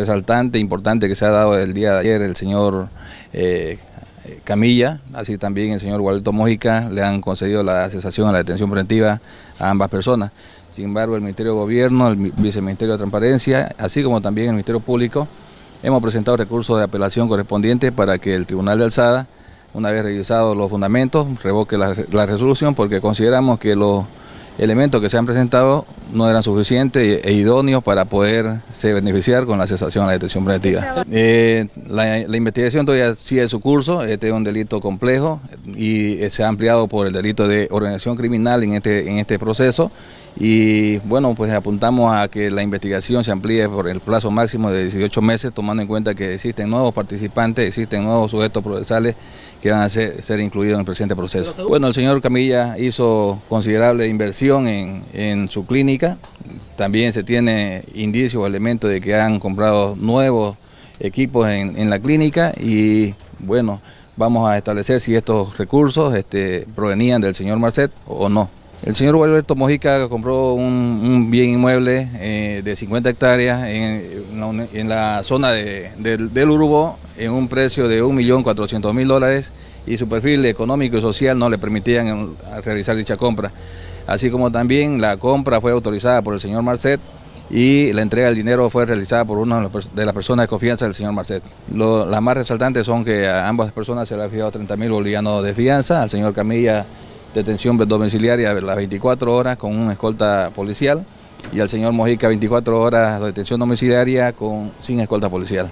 resaltante, importante que se ha dado el día de ayer el señor eh, Camilla, así también el señor Gualto Mójica, le han concedido la cesación a la detención preventiva a ambas personas. Sin embargo, el Ministerio de Gobierno, el Viceministerio de Transparencia, así como también el Ministerio Público, hemos presentado recursos de apelación correspondientes para que el Tribunal de Alzada, una vez revisados los fundamentos, revoque la resolución porque consideramos que los elementos que se han presentado no eran suficientes e idóneos para poder se beneficiar con la cesación de la detención preventiva. Eh, la, investigación todavía sigue su curso, este es un delito complejo y se ha ampliado por el delito de organización criminal en este, en este proceso y bueno, pues apuntamos a que la investigación se amplíe por el plazo máximo de 18 meses, tomando en cuenta que existen nuevos participantes, existen nuevos sujetos procesales que van a ser, ser incluidos en el presente proceso. Bueno, el señor Camilla hizo considerable inversión en, en su clínica, también se tiene indicios o elementos de que han comprado nuevos equipos en, la clínica y bueno, vamos a establecer si estos recursos este, provenían del señor Marcet o no. El señor Alberto Mojica compró un, bien inmueble eh, de 50 hectáreas en, la, zona del Urubó en un precio de 1.400.000 dólares y su perfil económico y social no le permitían eh, realizar dicha compra. Así como también la compra fue autorizada por el señor Marcet y la entrega del dinero fue realizada por una de las personas de confianza del señor Marcet. las más resaltantes son que a ambas personas se le ha fijado 30 mil bolivianos de fianza, al señor Camilla detención domiciliaria las 24 horas con una escolta policial y al señor Mojica 24 horas de detención domiciliaria con, sin escolta policial.